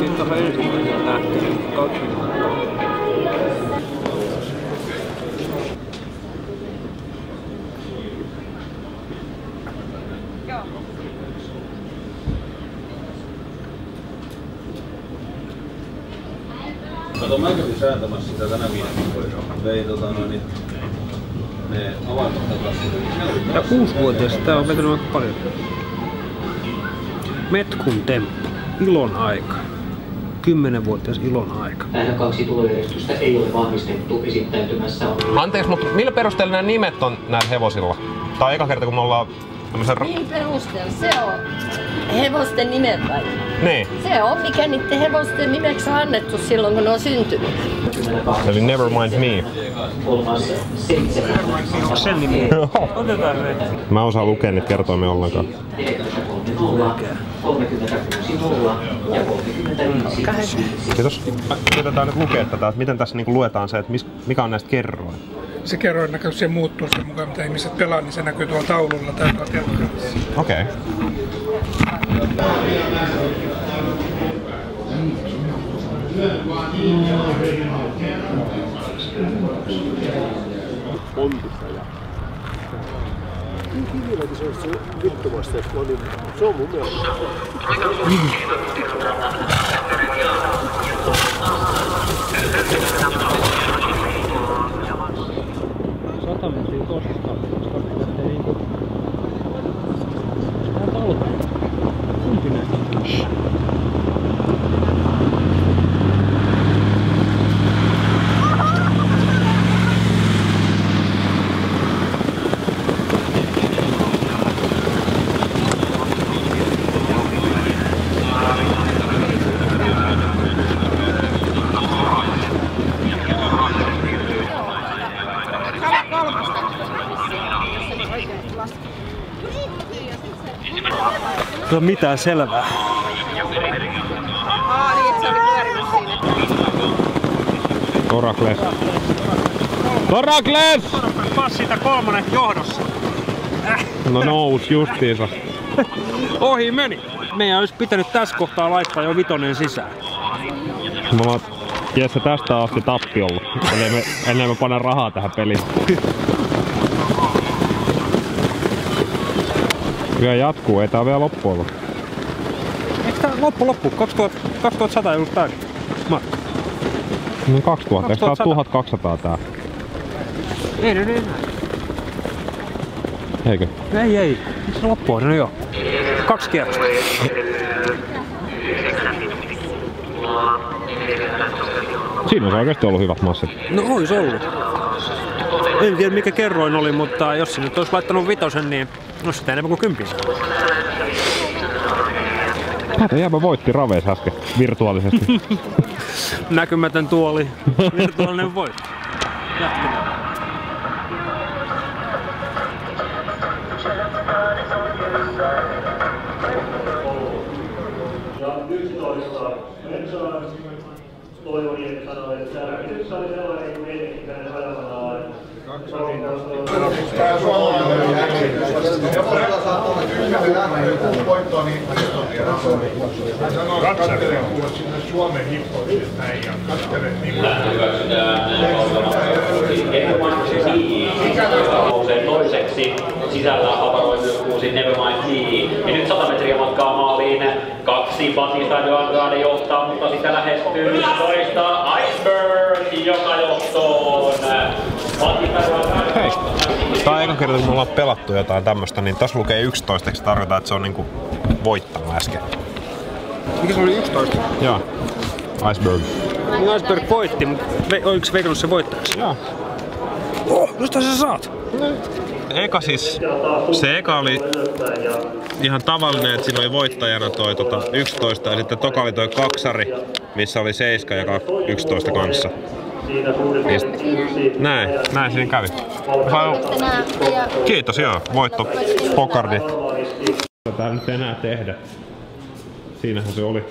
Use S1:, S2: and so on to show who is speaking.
S1: nyt tuohon ensimmäisen lähtien 20 Kato, mä kävin säätämässä sitä tänä viikolla. Vei tota noin, niin ne avaimet
S2: Ja kuusivuotias, tää on vetänyt aika paljon. Metkun temppu, ilon aika. Kymmenenvuotias ilon aika.
S3: Näitä kaksi tulojärjestystä ei ole vahvistettu esittäytymässä on
S4: Anteeksi, mutta millä perusteella nämä nimet on näillä hevosilla? Tää on eka kerta, kun me ollaan tämmöisen...
S5: Niin perusteella. Se on hevosten nimet vai?
S4: niin.
S5: Se on, mikä niiden hevosten nimeksi on annettu silloin, kun ne on syntynyt.
S4: Eli never mind me.
S3: seitsemän.
S2: Sen nimi. Otetaan se.
S4: Mä osaan lukea niitä kertoimia ollenkaan.
S3: 36 nolla ja 35
S4: Kiitos. Yritetään nyt lukea tätä, että miten tässä niinku luetaan se, että mikä on näistä kerroin.
S6: Se kerroin näköisesti se muuttuu sen mukaan, mitä ihmiset pelaa, niin se näkyy tuolla taululla tai tuolla.
S4: Okei. Okay.
S2: Wie viele Leute sollst du mitgemacht haben? So, Moment. Ei ole mitään selvää.
S4: Orakles. Orakles!
S2: Pas siitä kolmonen johdossa.
S4: No nous justiinsa.
S2: Ohi meni. Meidän olisi pitänyt tässä kohtaa laittaa jo vitonen sisään.
S4: Me ollaan Jesse tästä asti tappiolla. Eli me, ennen me panna rahaa tähän peliin. Vielä jatkuu, ei tää vielä loppu ollut.
S2: Eikö tää loppu loppu? 2000, 2100 ei ollut täysin. Markka.
S4: No 2000, eikö tää
S2: 2100?
S4: ole 1200 tää?
S2: Ei, ei, ei.
S4: Eikö?
S2: Ei, ei. Se loppu on, no joo. Kaksi kierrosta.
S4: Siinä on oikeesti ollut hyvät massit.
S2: No ois ollut. En tiedä mikä kerroin oli, mutta jos se nyt olisi laittanut vitosen, niin olisi sitä enemmän kuin kympin.
S4: Tätä jääpä voitti Raves äsken virtuaalisesti.
S2: Näkymätön tuoli, virtuaalinen voitto. Jatketaan.
S7: Ja 11 Metsälän toivoni sanoi, että yksi oli sellainen kuin ennenkin ajamanaan.
S8: Nousee toiseksi. Sisällä myös kuusi Nevermind. Ja nyt 100 metriä matkaa maaliin. Kaksi Batista Andrade johtaa, mutta sitä lähestyy toista Iceberg, joka johtoon.
S4: Hei, tää on eka kerta kun me ollaan pelattu jotain tämmöstä, niin tässä lukee 11, eikö se tarkoita, että se on niinku voittanut äsken?
S2: Mikä se oli 11?
S4: Joo. Iceberg.
S2: Niin Iceberg voitti, mutta ve, oliko se veikannut se voittajaksi?
S4: Joo.
S2: Oh, josta sä saat?
S4: Eka siis, se eka oli ihan tavallinen, että siinä oli voittajana toi tota 11 ja sitten toka oli toi kaksari, missä oli 7 ja kak- 11 kanssa. Niin näin, näin siinä kävi. Sain- Kiitos joo, voitto Pokardi. Tätä nyt enää tehdä. Siinähän se oli.